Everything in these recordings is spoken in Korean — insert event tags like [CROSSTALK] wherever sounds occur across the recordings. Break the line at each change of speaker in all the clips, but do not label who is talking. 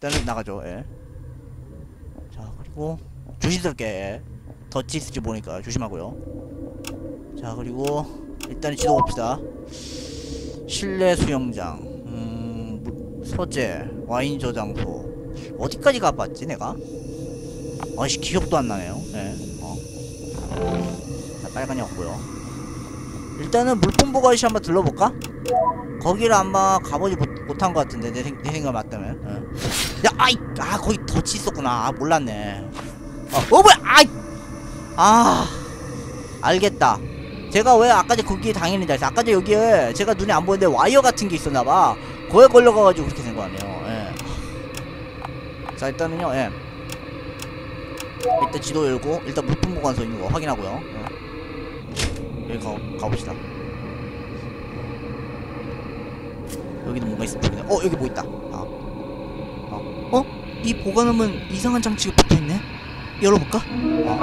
일단은 나가죠 예. 자 그리고 조심스럽게 예. 덫이 있을지 모르니까 조심하고요 자 그리고 일단 지도 봅시다 실내 수영장 음 무- 서재 와인 저장소 어디까지 가봤지 내가 아씨 기억도 안 나네요 예. 어. 자 빨간이 없고요 일단은 물품 보관실 한번 들러볼까? 거기를 아마 가보지 못, 못한 것 같은데 내, 생, 내 생각 맞다면 예. 야 아이 아 거기 덫이 있었구나. 아 몰랐네. 어, 어 뭐야? 아이. 아 알겠다. 제가 왜 아까 전에 거기에 다 했어 아까 전에 여기에 제가 눈에 안 보이는데 와이어 같은 게 있었나봐. 거기에 걸려가가지고 그렇게 된 거 아니에요. 예. 자 일단은요 예. 일단 지도 열고 일단 물품 보관소 있는 거 확인하고요. 예. 여기 가, 가봅시다. 여기도 뭔가 있으면 좋겠네 어 여기 뭐 있다. 아. 어? 어? 이 보관함은 이상한 장치가 붙어있네 열어볼까? 어.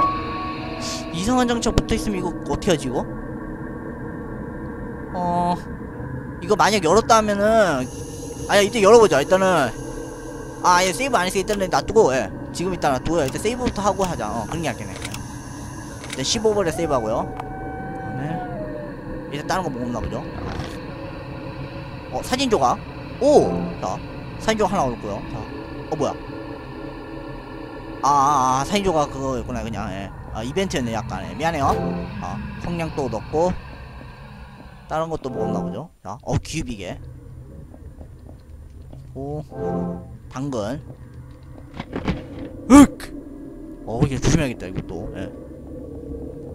이상한 장치가 붙어있으면 이거 어떻게 하지 이거? 어... 이거 만약 열었다 하면은 아야 이때 열어보자 일단은 아 예 세이브 안 했으니까 일단은 놔두고 예 지금 일단 놔두고 일단 세이브부터 하고 하자 어 그런 게 낫겠네 일단 15분에 세이브 하고요 그다음에 일단 다른 거뭐 없나 보죠 어 사진 조각 오 자 사진 조각 하나 얻었고요 자 어 뭐야 아, 아, 아 사진 조각 그거였구나 그냥 예. 아 이벤트였네 약간 예. 미안해요 아 성냥 또 얻었고 다른 것도 뭐 없나 보죠 자어 기ub이게 오 당근 윽! 어 이게 조심해야겠다 이것도 예.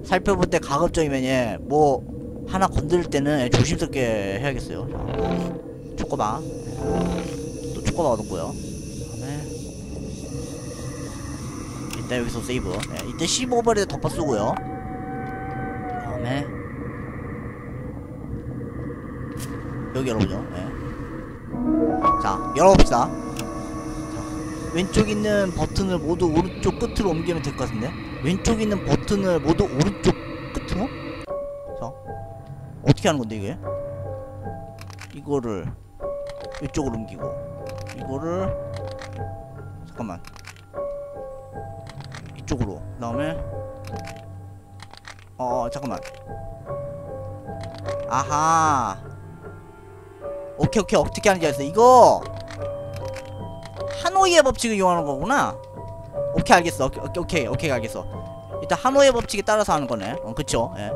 살펴볼 때 가급적이면 예, 뭐 하나 건들 때는 예, 조심스럽게 해야겠어요 자, 초코바 예. 또 초코바 얻었고요 일단 여기서 세이브 예, 이때 15발에 덮어 쓰고요 그다음에 여기 열어보죠 예. 자 열어봅시다 자, 왼쪽 있는 버튼을 모두 오른쪽 끝으로 옮기면 될 것 같은데 왼쪽 있는 버튼을 모두 오른쪽 끝으로? 자 어떻게 하는 건데 이게? 이거를 이쪽으로 옮기고 이거를 잠깐만 다음에? 어 잠깐만. 아하. 오케이 오케이. 어떻게 하는지 알았어. 이거 하노이의 법칙을 이용하는 거구나. 오케이 알겠어. 오케이 오케이, 오케이 알겠어. 일단 하노이의 법칙에 따라서 하는 거네. 어 그쵸? 예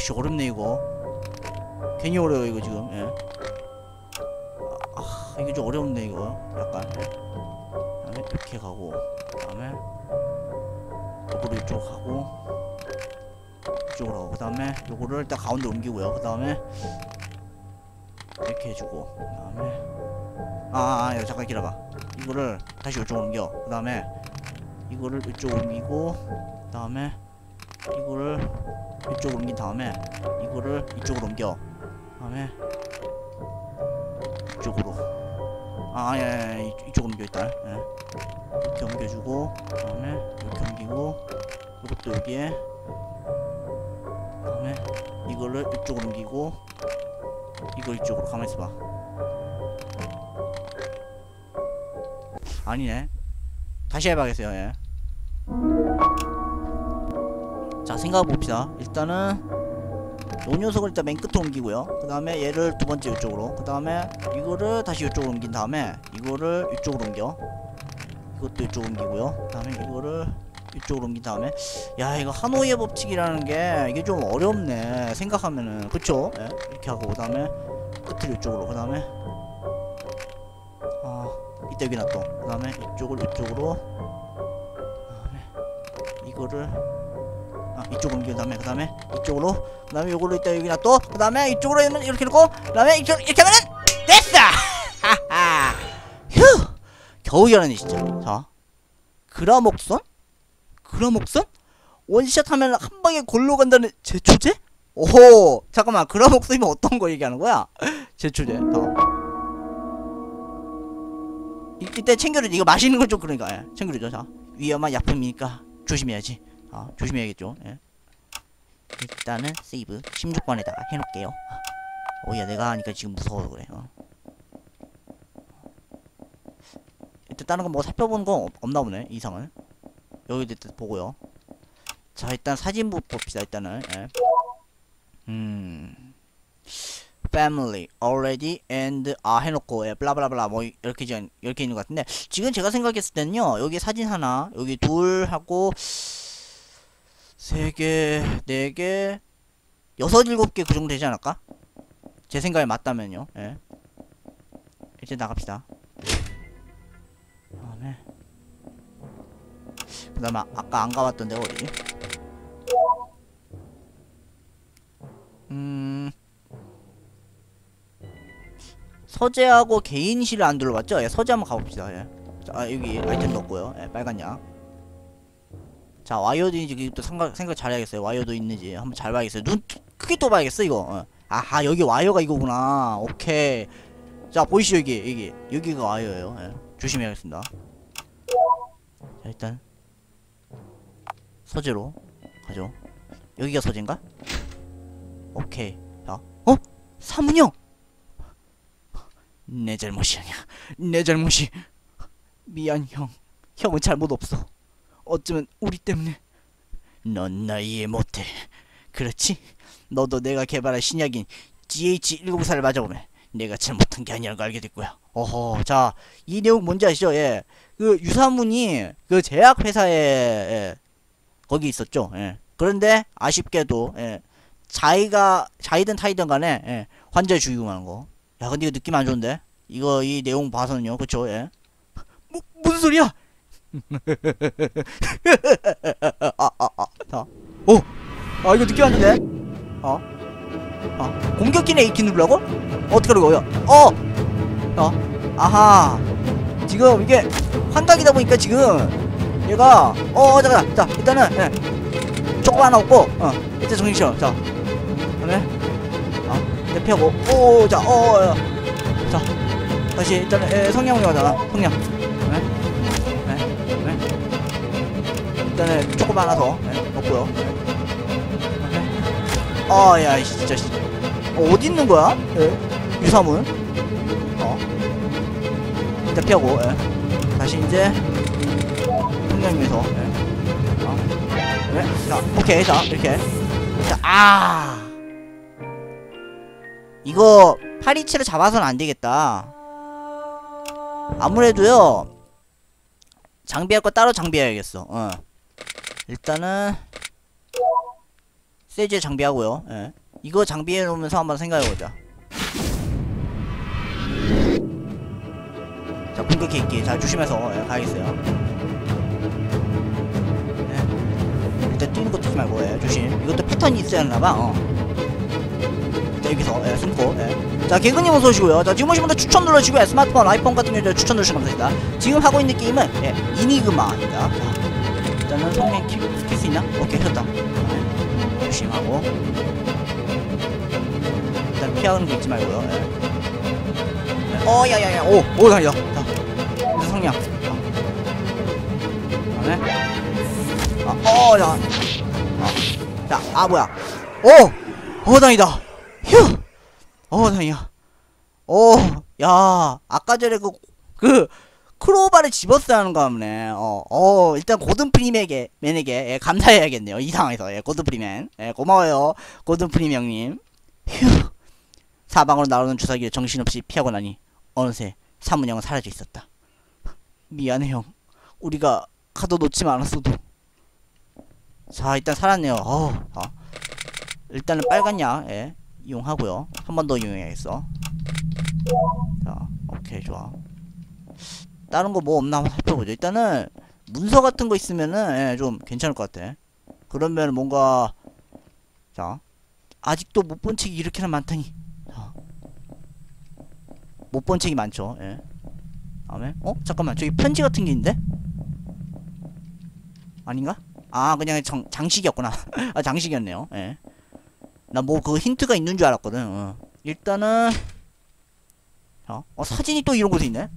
어씨 어렵네 이거. 괜히 어려워 이거 지금. 예. 아, 아 이게 좀 어렵네 이거. 약간 예. 그다음에 이렇게 가고 그다음에 요거를 이쪽 가고 이쪽으로 가고 그다음에 요거를 딱 가운데 옮기고요. 그다음에 이렇게 해주고 그다음에 아, 아, 아 잠깐 기다려봐. 이거를 다시 이쪽으로 옮겨. 그 다음에 이거를 이쪽으로 옮기고 그 다음에 이거를 이쪽으로 옮긴 다음에 이거를 이쪽으로 옮겨. 그 다음에 이쪽으로. 아, 예, 예, 예, 이쪽으로 옮겨 일단. 예. 이렇게 옮겨주고 그 다음에 이렇게 옮기고 이것도 여기에. 그 다음에 이거를 이쪽으로 옮기고 이거 이쪽으로 가만히 있어봐. 아니네. 다시 해봐야겠어요 예. 자 생각해봅시다. 일단은 요 녀석을 일단 맨 끝으로 옮기고요. 그 다음에 얘를 두 번째 이쪽으로. 그 다음에 이거를 다시 이쪽으로 옮긴 다음에 이거를 이쪽으로 옮겨. 이것도 이쪽으로 옮기고요. 그 다음에 이거를 이쪽으로 옮긴 다음에 야 이거 하노이의 법칙이라는 게 이게 좀 어렵네 생각하면은. 그쵸? 예, 이렇게 하고 그 다음에 끝을 이쪽으로. 그 다음에 어 이때 여기 놔둬. 그 다음에 이쪽을 이쪽으로. 그다음에 이거를 아 이쪽으로 옮긴 다음에 그 다음에 이쪽으로 그 다음에 요걸로 이때 여기 놔둬 그 다음에 이쪽으로 이렇게 놓고 그 다음에 이쪽 이렇게 하면은 됐어 하하 겨우 이겨내네 진짜 자 그라목선? 그라목선? 원샷 하면 한 방에 골로 간다는 제초제? 오호 잠깐만 그라목선이면 어떤 거 얘기하는 거야? 제초제 어. 이, 이때 챙겨주지 이거 마시는 건 좀 그러니까 예. 챙겨주죠 자 위험한 약품이니까 조심해야지 아 조심해야겠죠. 예. 일단은 세이브 16번에다가 해놓을게요. 오야 내가 하니까 지금 무서워서 그래. 어. 일단 다른 거 뭐 살펴보는 거 없- 없나 보네 이상은. 여기 일단 보고요. 자 일단 사진 부- 봅시다 일단은. 예. 음. Family already and 아 해놓고 예, 블라블라블라 뭐 이렇게 지금 이렇게 있는 것 같은데. 지금 제가 생각했을 때는요 여기 사진 하나 여기 둘 하고 세 개, 네 개, 여섯 일곱 개그 정도 되지 않을까? 제 생각에 맞다면요. 예. 이제 나갑시다. 그다음에 그다음에 아- 아까 안 가봤던 데가 어디지? 음 서재하고 개인실을 안 둘러봤죠? 예, 서재 한번 가봅시다. 예. 자, 아, 여기 아이템 넣었고요. 예, 빨간 약. 자, 와이어도 있는지 또 생각 생각 잘해야겠어요. 와이어도 있는지 한번 잘 봐야겠어요. 눈 크게 또 봐야겠어 이거. 어. 아하 여기 와이어가 이거구나. 오케이. 자 보이시죠 여기 여기 여기가 와이어예요. 예. 조심해야겠습니다. 자 일단 서재로 가죠. 여기가 서재인가? 오케이. 자, 어? 사문형. 내 잘못이 아니야. 내 잘못이. 미안 형. 형은 잘못 없어. 어쩌면 우리 때문에. 넌 나 이해 못해. 그렇지? 너도 내가 개발한 신약인 GH104를 맞아보면 내가 잘못한 게 아니라는 걸 알게 됐고요. 어허, 자, 이 내용 뭔지 아시죠? 예. 그 유사문이 그 제약 회사에 예, 거기 있었죠. 예. 그런데 아쉽게도 예. 자기가 자이든 타이든 간에 예. 환자 죽이고만 거. 야, 근데 이거 느낌 안 좋은데? 이거 이 내용 봐서는요, 그쵸? 예. 뭐 무슨 소리야? 아, 아, 아, 자, 오, 아 이거 안 좋네. 어, 어, 공격기네 이키 누르라고? 어떻게 하는 거야? 어, 어, 아하. 지금 이게 환각이다 보니까 지금 얘가 어 잠깐 자 일단은 예. 조금 하나 없고 어. 일단 정신 차려. 자. 그다음에 어 이제 피하고. 오 자 어 자. 다시 일단은 예, 성냥으로 가잖아 성냥 일단은 조금 하나 더 예, 먹고요 네. 아야 진짜 씨. 어, 어디 있는 거야? 예. 유사문 어 일단 피하고 예. 다시 이제 성냥에서 예. 어. 네. 자 오케이 자 이렇게 자 아 이거 파리치를 잡아서는 안 되겠다. 아무래도요 장비할 거 따로 장비해야겠어. 어. 일단은 세제 장비하고요. 예. 이거 장비해 놓으면서 한번 생각해 보자. 자 공격해 있기 잘 조심해서 예, 가야겠어요. 예. 일단 뛰는 거 뛰지 말고 예, 조심. 이것도 패턴이 있어야 하나봐. 어. 자 여기서 예, 숨고 예. 자 개그님 어서 오시고요 자 지금 오신 분들 추천 눌러주시고요 스마트폰 아이폰 같은 경우에 추천 누르시면 감사합니다 지금 하고 있는 게임은 예, 이니그마입니다 자 일단은 성명 킬수 있나? 오케이 켰다. 예, 조심하고. 일단 피하는 거 잊지 말고요. 예. 예, 어 야야야. 오오 다행이다 자 이제 성냥 자 다음에. 아어자 아, 자, 아 뭐야. 오! 어 다행이다. 휴! 어, 다행이야. 어, 야, 아까 전에 그, 그, crowbar를 집었어야 하는 거 같네. 어, 어, 일단 고든 프리맨에게, 맨에게, 예, 감사해야겠네요. 이 상황에서, 예, 고든 프리맨. 예, 고마워요. 고든 프리맨 형님. 휴. 사방으로 나오는 주사기를 정신없이 피하고 나니, 어느새 사문형은 사라져 있었다. 미안해, 형. 우리가 가둬놓지 않았어도. 자, 일단 살았네요. 어, 어. 일단은 빨간 약, 예. 이용하고요. 한 번 더 이용해야겠어. 자, 오케이, 좋아. 다른 거 뭐 없나 한번 살펴보죠. 일단은 문서 같은 거 있으면은 예, 좀 괜찮을 것 같아. 그러면 뭔가 자 아직도 못 본 책이 이렇게나 많다니. 자, 못본 책이 많죠. 예. 다음에 어 잠깐만 저기 편지 같은 게 있는데 아닌가? 아 그냥 장, 장식이었구나 [LAUGHS] 아 장식이었네요 예. 나 뭐 그 힌트가 있는 줄 알았거든 어. 일단은 자, 어 사진이 또 이런 곳에 있네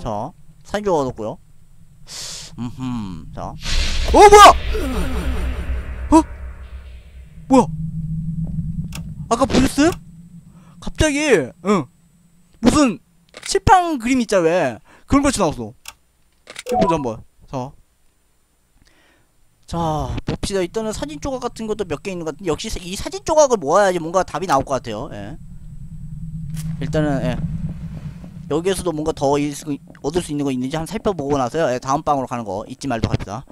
자 사진 적어뒀고요 음흠 자어 뭐야 어 뭐야 아까 보셨어요? 갑자기 응 무슨 칠판 그림 있잖아 왜 그런 것이 나왔어 해보자 한번 자 자, 봅시다. 일단은 사진 조각 같은 것도 몇 개 있는 것 같은데, 역시 이 사진 조각을 모아야지 뭔가 답이 나올 것 같아요. 예. 일단은, 예. 여기에서도 뭔가 더일 수- 얻을 수 있는 거 있는지 한번 살펴보고 나서요. 예, 다음 방으로 가는 거 잊지 말도록 합시다.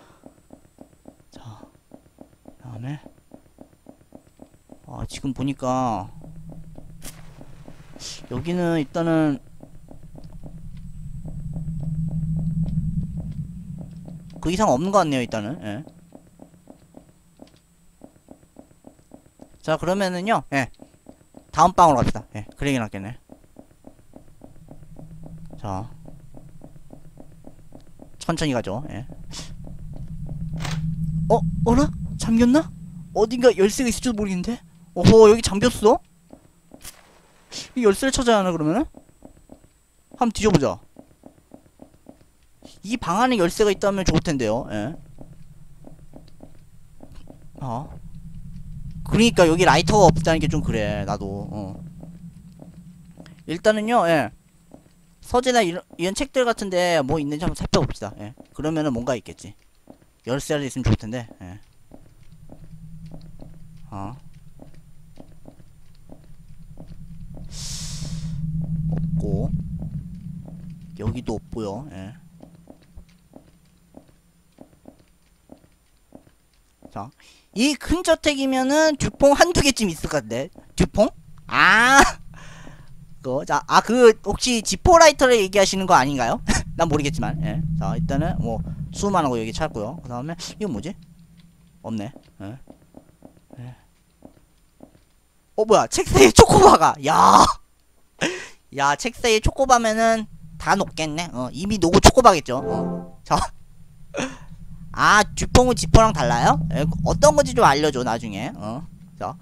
자, 그 다음에, 아, 지금 보니까, 여기는 일단은, 그 이상 없는 것 같네요, 일단은. 예. 자, 그러면은요, 예. 다음 방으로 갑시다. 예, 그러게 낫겠네. 자. 천천히 가죠, 예. 어? 어라? 잠겼나? 어딘가 열쇠가 있을지도 모르겠는데? 오호, 여기 잠겼어? 이 열쇠를 찾아야 하나, 그러면은? 한번 뒤져보자. 이 방 안에 열쇠가 있다면 좋을 텐데요, 예. 어. 그러니까 여기 라이터가 없다는 게 좀 그래 나도 어. 일단은요 예 서재나 이런, 이런 책들 같은데 뭐 있는지 한번 살펴봅시다 예 그러면은 뭔가 있겠지 열쇠라도 있으면 좋을 텐데 예 어. 없고 여기도 없고요 예 자, 이 큰 저택이면은 듀퐁 한두 개쯤 있을 것 같은데. 듀퐁? 아! 그거, 자, 아, 그, 혹시 지포라이터를 얘기하시는 거 아닌가요? [LAUGHS] 난 모르겠지만, 예. 자, 일단은, 뭐, 수많은 거 여기 찾고요. 그 다음에, 이건 뭐지? 없네. 예. 예. 어, 뭐야. 책상에 초코바가. 야! [LAUGHS] 야, 책상에 초코바면은 다 녹겠네. 어, 이미 녹고 초코바겠죠. 어. 자. [LAUGHS] 아, 듀퐁은 지퍼랑 달라요? 에, 어떤 건지 좀 알려줘, 나중에. 어. 자.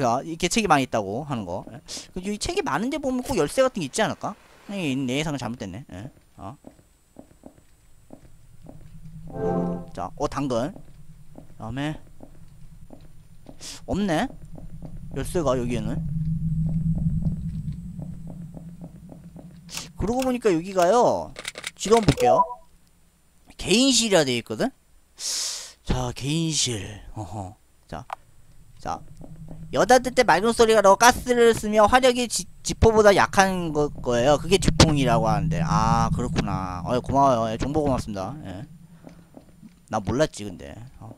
야, 이렇게 책이 많이 있다고 하는 거. 에. 그, 이 책이 많은데 보면 꼭 열쇠 같은 게 있지 않을까? 이, 내 예상은 잘못됐네. 에. 어. 자, 어, 당근. 그 다음에. 없네? 열쇠가 여기에는. 그러고 보니까 여기가요. 지도 한번 볼게요. 개인실이라 되어 있거든? 자, 개인실. 어허. 자. 자. 여닫을 때 맑은 소리가 나고 가스를 쓰며 화력이 지, 지퍼보다 약한 거, 거예요. 그게 듀퐁이라고 하는데. 아, 그렇구나. 어, 고마워요. 예, 정보 고맙습니다. 예. 나 몰랐지, 근데. 어.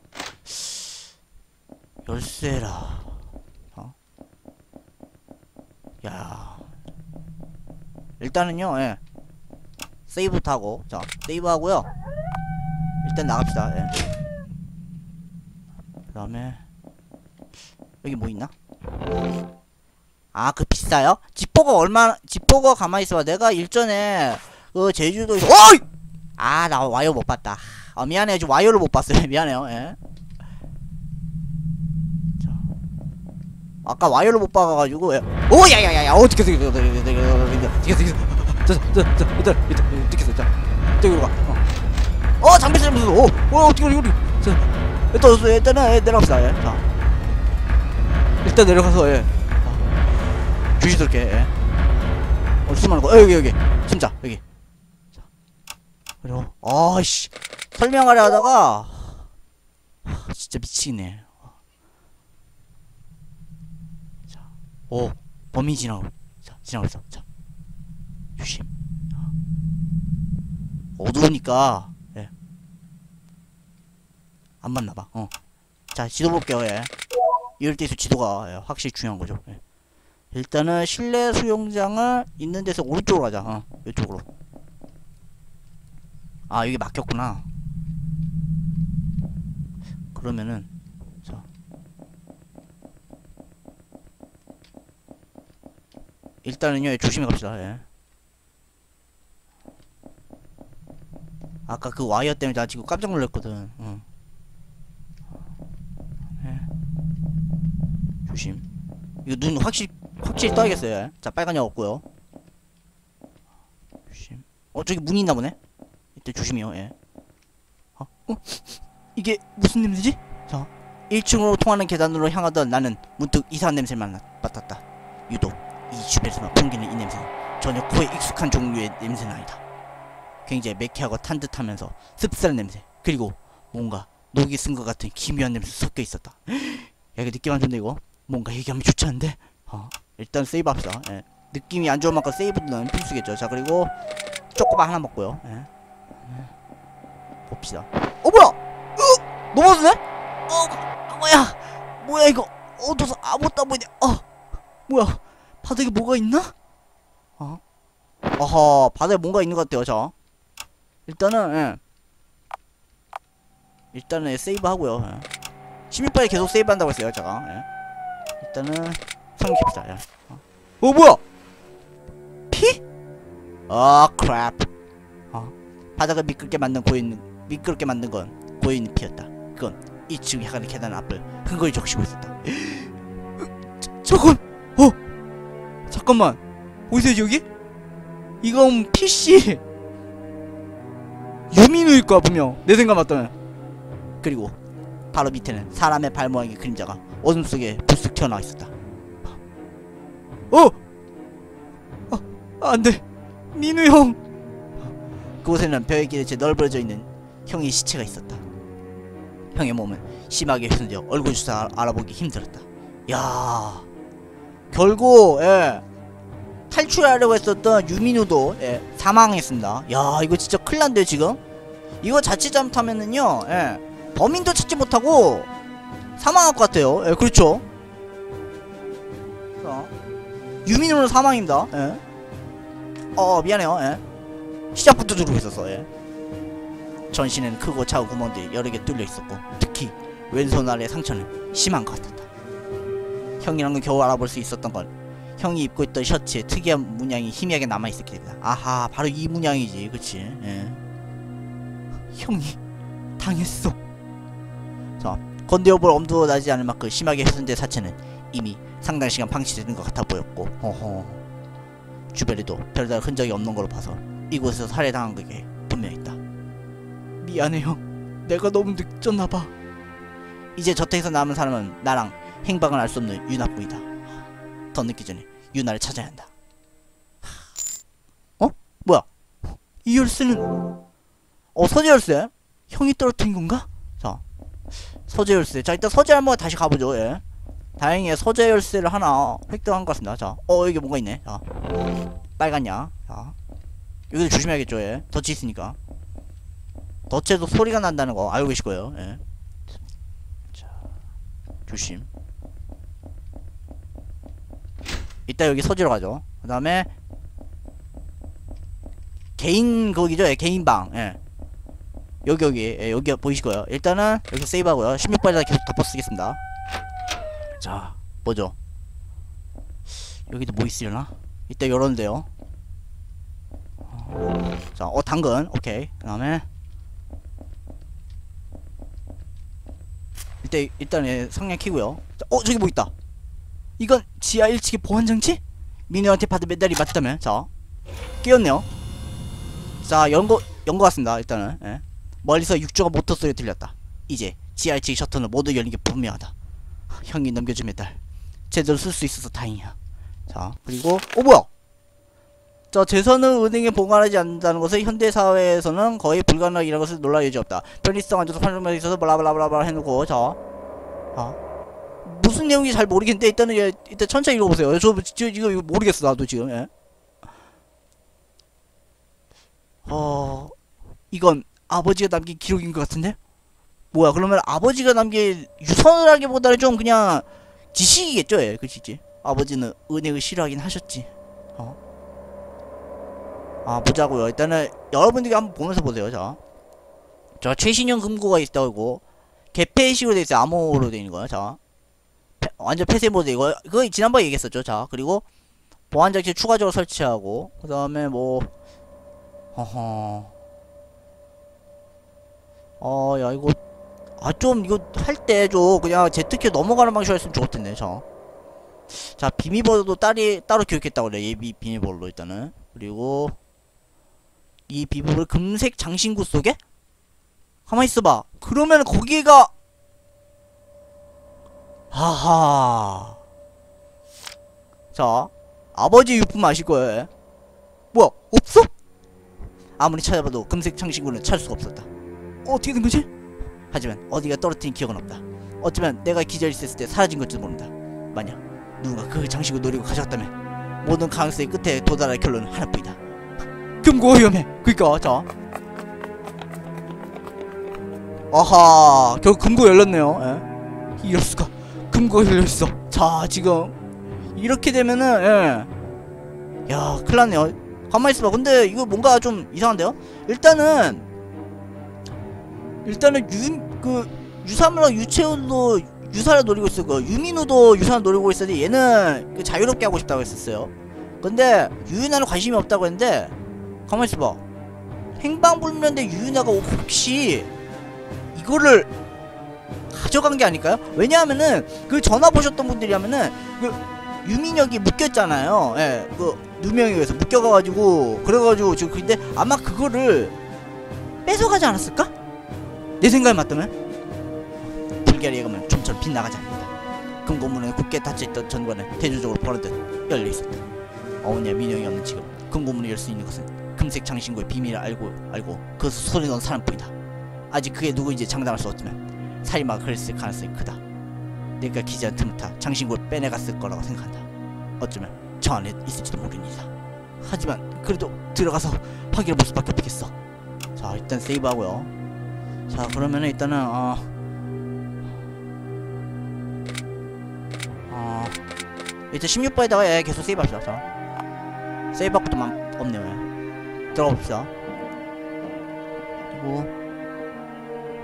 열쇠라. 어? 야. 일단은요, 예. 세이브 타고. 자, 세이브 하고요. 일단 나갑시다. 예. 그 다음에 여기 뭐 있나? 아 그 비싸요? 지퍼가 얼마 지퍼가 가만히 있어봐 내가 일전에 그 제주도에서 어이! 아 나 와이어 못 봤다 아 미안해요 지금 와이어를 못 봤어요 [LAUGHS] 미안해요 예. 자. 아까 와이어를 못 봐가지고 예. 오 야야야야 어떻게 어떻게 어떻게 어떻게 어떻게 자 저기로 가 어. 어 장비 쓰는 무슨 어, 어 어떻게 일단 일단 일단은 예, 내려갑시다 예. 자 일단 내려가서 예 자, 주시스럽게 예. 어 수많은 거 어, 여기 여기 진짜 여기 자 그리고 아씨 설명하려 하다가 하, 진짜 미치겠네 자오 범인 지나고 자 지나고 있어 자 조심 자. 어두우니까 예. 안 맞나봐. 어. 자, 지도 볼게요. 예. 이럴 때 있어 지도가 예, 확실히 중요한 거죠. 예. 일단은 실내 수영장을 있는 데서 오른쪽으로 가자. 어, 이쪽으로. 아, 여기 막혔구나. 그러면은 자. 일단은요. 예, 조심히 갑시다. 예. 아까 그 와이어 때문에 나 지금 깜짝 놀랐거든. 어. 조심. 이거 눈 확실히 확실히 떠야겠어요 자 빨간이 없고요. 조심. 어 저기 문이 있나 보네? 이때 조심이요 예. 어? 어? 이게 무슨 냄새지? 자 1층으로 통하는 계단으로 향하던 나는 문득 이상한 냄새를 맡았다. 유독 이 집에서만 풍기는 이 냄새는 전혀 코에 익숙한 종류의 냄새는 아니다. 굉장히 매캐하고 탄 듯하면서 씁쓸한 냄새. 그리고 뭔가 녹이 쓴 것 같은 기묘한 냄새 섞여 있었다. [GASPS] 야 이거 느낌 안 좋은데 이거. 뭔가 얘기하면 좋지 않은데? 어, 일단 세이브 합시다. 예. 느낌이 안 좋은 만큼 세이브는 필수겠죠. 자, 그리고 초코바 하나 먹고요. 예. 봅시다. 어, 뭐야! 으! 넘어졌네? 어, 뭐야! 뭐야, 이거! 어두워서 아무것도 안 보이네. 어! 뭐야! 바닥에 뭐가 있나? 어? 어허, 바닥에 뭔가 있는 것 같아요, 저. 일단은, 예. 일단은 예, 세이브 하고요. 예. 16발에 계속 세이브 한다고 했어요, 제가. 예. 일단은 성립자야. 어. 오 뭐야? 피? 아, 어 크랩 어. 바닥을 미끄럽게 만든 고인 미끄럽게 만든 건 고인 피였다. 그건 2층 야간의 계단 앞을 흥거히 적시고 있었다. [GASPS] 저, 저건 어? 잠깐만. 어디서 여기? 이건 PC 음, 유민우일 거야 분명 내 생각 맞다면. 그리고 바로 밑에는 사람의 발모양의 그림자가 어둠 속에 불쑥 튀어나와 있었다. 어! 아, 안 돼! 민우 형! 그곳에는 벽에 기대채 널브러져 있는 형의 시체가 있었다. 형의 몸은 심하게 휘어져 얼굴 주사 알아보기 힘들었다. 야 결국, 예. 탈출하려고 했었던 유민우도, 예, 사망했습니다. 야 이거 진짜 큰일 난데, 지금? 이거 자칫 잘못하면은요, 예. 범인도 찾지 못하고, 사망할 것 같아요. 예 그렇죠. 자 유민으로 사망입니다. 예어 미안해요. 예. 시작부터 누르고 있었어. 예. 전신엔 크고 좌우 구멍들이 여러 개 뚫려 있었고 특히 왼손 아래 상처는 심한 것 같았다. 형이랑 겨우 알아볼 수 있었던 건 형이 입고 있던 셔츠의 특이한 문양이 희미하게 남아있었기 때문이다. 아하 바로 이 문양이지. 그치? 예. 형이 당했어. 자 건대업을 엄두도 나지 않을 만큼 심하게 훼손된 사체는 이미 상당 시간 방치되는 것 같아 보였고 허허. 주베리도 별다른 흔적이 없는 걸로 봐서 이곳에서 살해당한 게 분명했다. 미안해 형 내가 너무 늦었나봐. 이제 저택에서 남은 사람은 나랑 행방을 알 수 없는 유나뿐이다. 더 늦기 전에 유나를 찾아야 한다. 어? 뭐야? 이 열쇠는? 어 서재 열쇠? 형이 떨어뜨린 건가? 서재 열쇠. 자 일단 서재 한번 다시 가보죠 예. 다행히 서재 열쇠를 하나 획득한 것 같습니다. 자어 여기 뭔가 있네. 자 빨간냐? 자 여기도 조심해야겠죠 예. 덫이 있으니까. 덫에도 소리가 난다는 거 알고 계실 거예요 예. 자, 조심. 이따 여기 서재로 가죠. 그 다음에 개인 거기죠 예 개인 방 예. 여기 여기 예, 여기 보이시고요. 일단은 여기 세이브하고요. 16발에다 계속 덮어 쓰겠습니다. 자 뭐죠? 여기도 뭐 있으려나? 이때 요런데요. 자어 당근. 오케이. 그 다음에 일단 일단 예, 성냥 키고요. 자, 어 저기 뭐 있다. 이건 지하 1층의 보안장치? 미녀한테 받은 메달이 맞다면. 자 끼었네요. 자 연거 연거 같습니다 일단은. 예. 멀리서 6조가 모터 소리 들렸다. 이제 GRG 셔터는 모두 열린 게 분명하다. 형이 넘겨준 메달. 제대로 쓸 수 있어서 다행이야. 자, 그리고 오 뭐야? 자, 재산은 은행에 보관하지 않는다는 것은 현대 사회에서는 거의 불가능이라는 것을 놀랄 여지 없다. 편의성 안전성 판정면에 있어서 블라블라블라블라 해놓고 자, 아 무슨 내용인지 잘 모르겠는데 일단은 예, 일단 천천히 읽어보세요. 저, 저 이거, 이거 모르겠어 나도 지금. 예. 어, 이건 아버지가 남긴 기록인 것 같은데? 뭐야 그러면 아버지가 남긴 유선을 하기보다는 좀 그냥 지식이겠죠? 예 그치지 아버지는 은행을 싫어하긴 하셨지. 어? 아 보자고요. 일단은 여러분들이 한번 보면서 보세요 자자 최신형 금고가 있다고 개폐식으로 돼있어요. 암호로 되어있는 거야 자. 폐, 완전 폐쇄 모드 이거 그거 지난번에 얘기했었죠 자. 그리고 보안 장치 추가적으로 설치하고 그 다음에 뭐 어허. 야, 이거, 아, 좀, 이거 할 때 좀 그냥 Z키 넘어가는 방식으로 했으면 텐데, 저. 자, 비밀번호도 따리, 따로 기억했다고 그래. 예비 비밀번호로 일단은. 그리고, 이 비밀번호 금색 장신구 속에? 가만히 있어봐. 그러면 거기가, 하하. 자, 아버지 유품 아실 거예요. 예? 뭐야, 없어? 아무리 찾아봐도 금색 장신구는 찾을 수가 없었다. 어, 어떻게 된 거지? 하지만 어디가 떨어뜨린 기억은 없다. 어쩌면 내가 기절했을 때 사라진 걸지도 모른다. 만약 누군가 그 장식을 노리고 가져갔다면 모든 가능성의 끝에 도달할 결론은 하나뿐이다. 금고 위험해. 그니까 자. 아하, 결국 금고 열렸네요. 예. 이럴 수가. 금고 열렸어. 자, 지금 이렇게 되면은 예. 야, 큰일났네요. 가만히 있어봐. 근데 이거 뭔가 좀 이상한데요? 일단은 일단은 유 그 유사무랑 유채훈도 유사를 노리고 있어. 그 유민우도 유사를 노리고 있었는데 얘는 그 자유롭게 하고 싶다고 했었어요. 근데 유윤아는 관심이 없다고 했는데 가만히 있어봐. 행방불명인데 유윤아가 혹시 이거를 가져간 게 아닐까요? 왜냐하면은 그 전화 보셨던 분들이라면은 그 유민혁이 묶였잖아요. 예, 그 누명에 의해서 묶여가가지고 그래가지고 지금 근데 아마 그거를 뺏어가지 않았을까? 내 생각에 맞다면 불결이 가면 좀처럼 빗나가지 않는다. 금고문은 굳게 닫혀있던 전관은 대조적으로 버려듯 열려있었다. 어머니와 민영이 없는 지금 금고문을 열 수 있는 것은 금색 장신구의 비밀을 알고 알고 그 소리 넣은 사람뿐이다. 아직 그게 누구인지 장담할 수 없지만 살인마가 그랬을 가능성이 크다. 내가 기지한 틈타 장신구를 빼내갔을 거라고 생각한다. 어쩌면 저 안에 있을지도 모르니라. 하지만 그래도 들어가서 확인해 볼 수밖에 없겠어. 자 일단 세이브하고요. 자 그러면은 일단은 어, 어 일단 16번에다가 예, 계속 세이브합시다. 자 세이브할 것도 만 없네요. 예. 들어가 봅시다. 그리고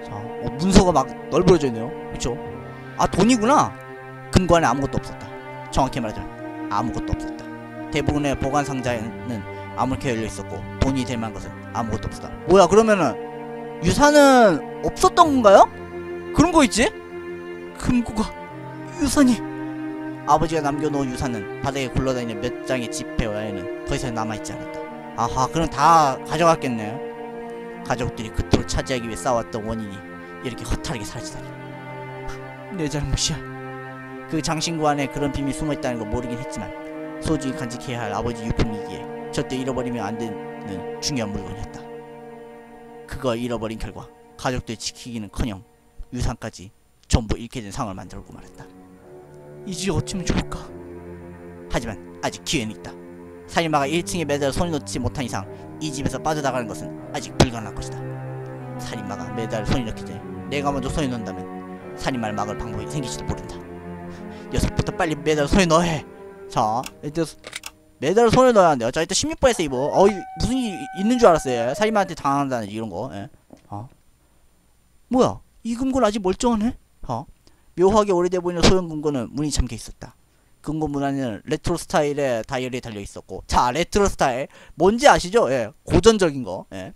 자 어, 문서가 막 넓어져 있네요. 그쵸? 아 돈이구나. 금고 안에 아무것도 없었다. 정확히 말하자면 아무것도 없었다. 대부분의 보관 상자에는 아무렇게 열려 있었고 돈이 될 만한 것은 아무것도 없었다. 뭐야 그러면은 유산은 없었던 건가요? 그런 거 있지? 금고가 유산이 아버지가 남겨놓은 유산은 바닥에 굴러다니는 몇 장의 지폐 외에는 더 이상 남아있지 않았다. 아하 그럼 다 가져갔겠네요. 가족들이 그토록 차지하기 위해 싸웠던 원인이 이렇게 허탈하게 사라지다니. 내 잘못이야. 그 장신구 안에 그런 비밀이 숨어있다는 걸 모르긴 했지만 소중히 간직해야 할 아버지 유품이기에 절대 잃어버리면 안 되는 중요한 물건이었다. 그걸 잃어버린 결과 가족들 지키기는커녕 유산까지 전부 잃게 된 상황을 만들고 말았다. 이제 어쩌면 좋을까? 하지만 아직 기회는 있다. 살인마가 1층에 매달려 손을 놓지 못한 이상 이 집에서 빠져나가는 것은 아직 불가능할 것이다. 살인마가 매달려 손이 놓기 전에 내가 먼저 손이 놓는다면 살인마를 막을 방법이 생길지도 모른다. 녀석부터 빨리 매달려 손에 넣어야 해. 자, 일단 매달 손을 넣어야 한대요. 자, 일단 16번에 세이브. 어, 무슨 일 있는 줄 알았어요. 살인마한테 당한다는 이런 거. 예. 어. 뭐야? 이 금고는 아직 멀쩡하네? 어. 묘하게 오래돼 보이는 소형 금고는 문이 잠겨 있었다. 금고 문 안에는 레트로 스타일의 다이얼이 달려 있었고, 자, 레트로 스타일 뭔지 아시죠? 예, 고전적인 거. 예.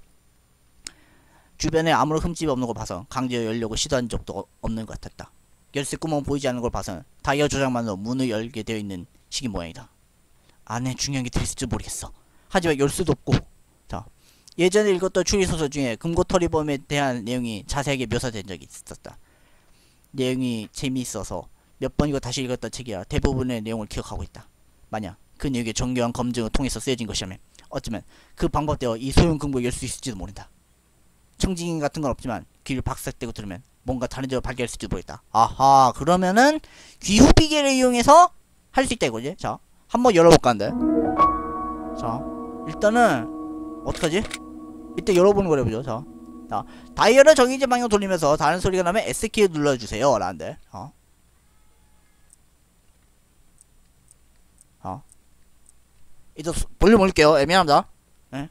주변에 아무런 흠집이 없는 걸 봐서 강제 열려고 시도한 적도 없는 것 같았다. 열쇠 구멍 보이지 않는 걸 봐서 다이얼 조작만으로 문을 열게 되어 있는 식인 모양이다. 안에 중요한 게 들있을지 모르겠어. 하지만 열 수도 없고. 자, 예전에 읽었던 추리소설 중에 금고털이범에 대한 내용이 자세하게 묘사된 적이 있었다. 내용이 재미있어서 몇 번 이거 다시 읽었던 책이라 대부분의 내용을 기억하고 있다. 만약 그 내용이 정교한 검증을 통해서 쓰여진 것이라면 어쩌면 그 방법대로 이 소형 금고를 열 수 있을지도 모른다. 청징 같은 건 없지만 귀를 박삭대고 들으면 뭔가 다른 점을 발견했을지도 모르겠다. 아하 그러면은 귀 후비계를 이용해서 할 수 있다 이거지. 자 한번 열어볼까 한데 자 일단은 어떡하지? 이때 열어보는 걸 해보죠 자, 자 다이얼을 정해진 방향 돌리면서 다른 소리가 나면 S키를 눌러주세요 라는데 어? 어? 이제 볼륨 올릴게요 애매합니다 예?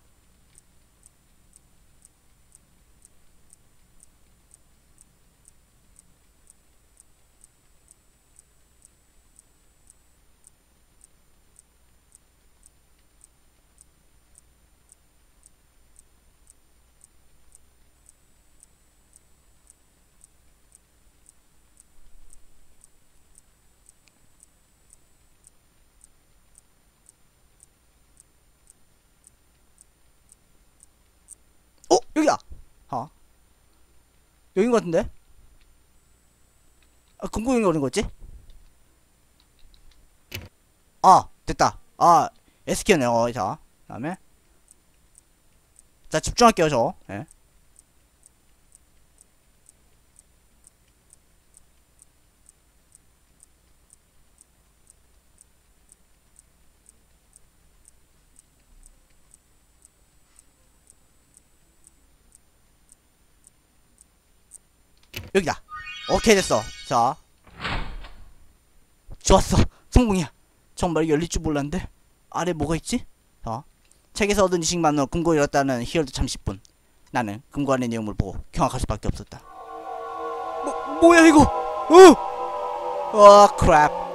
여긴 것 같은데? 아, 금고용이 어린 거지? 아, 됐다. 아, S키네, 어, 자. 그 다음에. 자, 집중할게요, 저. 예. 여기다. 오케이, 됐어. 자. 좋았어. 성공이야. 정말 열릴 줄 몰랐는데. 아래 뭐가 있지? 자. 책에서 얻은 지식만으로 금고 열었다는 히어도 참 10분. 나는 금고 안의 내용을 보고 경악할 수밖에 없었다. 뭐, 뭐야, 이거? 어! 어, 크랩.